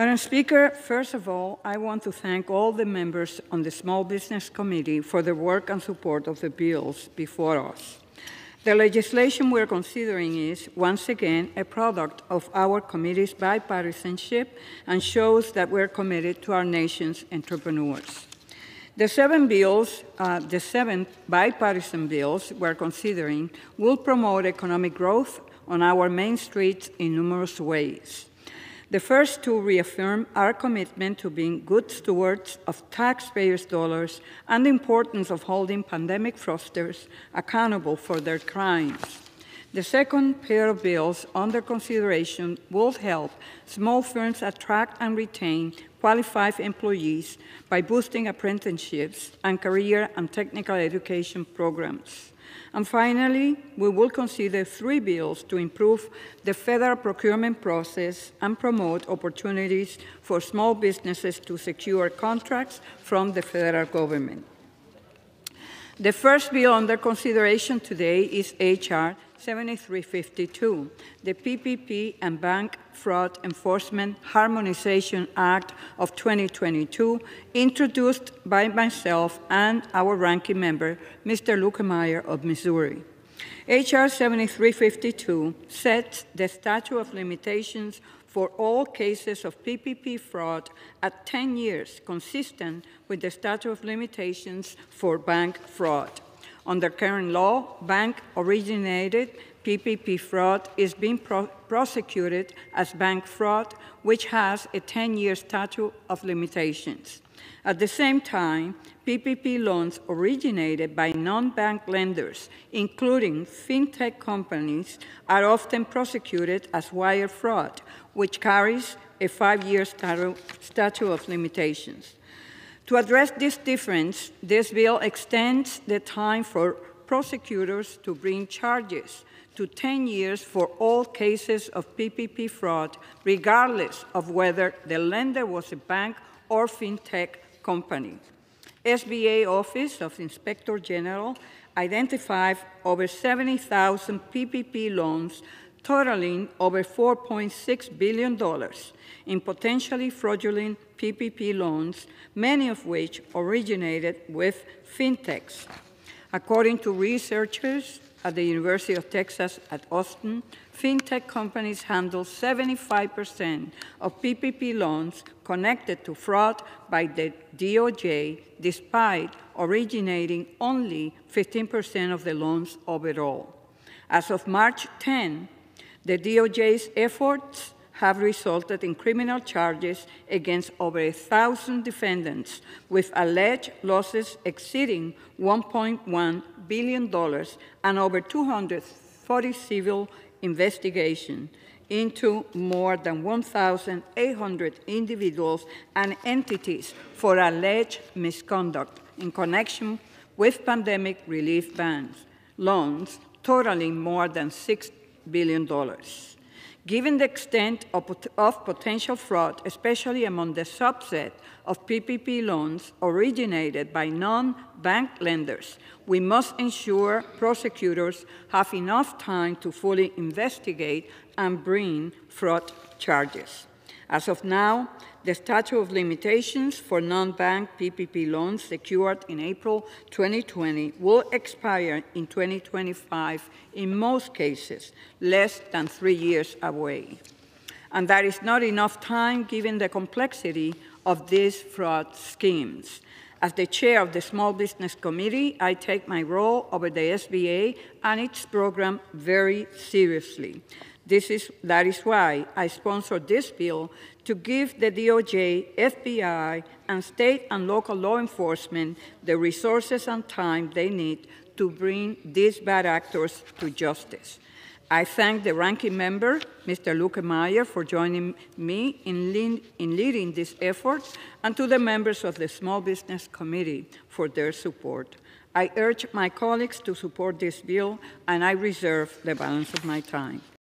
Madam Speaker, first of all, I want to thank all the members on the Small Business Committee for their work and support of the bills before us. The legislation we're considering is, once again, a product of our committee's bipartisanship and shows that we're committed to our nation's entrepreneurs. The seven bills, uh, the seven bipartisan bills we're considering, will promote economic growth on our main streets in numerous ways. The first two reaffirm our commitment to being good stewards of taxpayers' dollars and the importance of holding pandemic fraudsters accountable for their crimes. The second pair of bills under consideration will help small firms attract and retain qualified employees by boosting apprenticeships and career and technical education programs. And finally, we will consider three bills to improve the federal procurement process and promote opportunities for small businesses to secure contracts from the federal government. The first bill under consideration today is H.R. 7352, the PPP and Bank Fraud Enforcement Harmonization Act of 2022, introduced by myself and our ranking member, Mr. Luetkemeyer of Missouri. H.R. 7352 sets the statute of limitations for all cases of PPP fraud at 10 years, consistent with the statute of limitations for bank fraud. Under current law, bank originated PPP fraud is being pro prosecuted as bank fraud, which has a 10 year statute of limitations. At the same time, PPP loans originated by non bank lenders, including fintech companies, are often prosecuted as wire fraud, which carries a five year statute of limitations. To address this difference, this bill extends the time for prosecutors to bring charges to 10 years for all cases of PPP fraud, regardless of whether the lender was a bank or fintech company. SBA Office of Inspector General identified over 70,000 PPP loans totaling over $4.6 billion in potentially fraudulent PPP loans, many of which originated with fintechs. According to researchers at the University of Texas at Austin, fintech companies handle 75% of PPP loans connected to fraud by the DOJ, despite originating only 15% of the loans overall. As of March 10, the DOJ's efforts have resulted in criminal charges against over a thousand defendants, with alleged losses exceeding $1.1 billion and over 240 civil investigations into more than 1,800 individuals and entities for alleged misconduct in connection with pandemic relief bans, loans totaling more than $6 billion. Given the extent of, of, potential fraud, especially among the subset of PPP loans originated by non-bank lenders, we must ensure prosecutors have enough time to fully investigate and bring fraud charges. As of now, the statute of limitations for non-bank PPP loans secured in April 2020 will expire in 2025 in most cases, less than three years away. And that is not enough time given the complexity of these fraud schemes. As the chair of the Small Business Committee, I take my role over the SBA and its program very seriously. This is, that is why I sponsored this bill to give the DOJ, FBI, and state and local law enforcement the resources and time they need to bring these bad actors to justice. I thank the ranking member, Mr. Luetkemeyer, for joining me in, lead, in leading this effort, and to the members of the Small Business Committee for their support. I urge my colleagues to support this bill, and I reserve the balance of my time.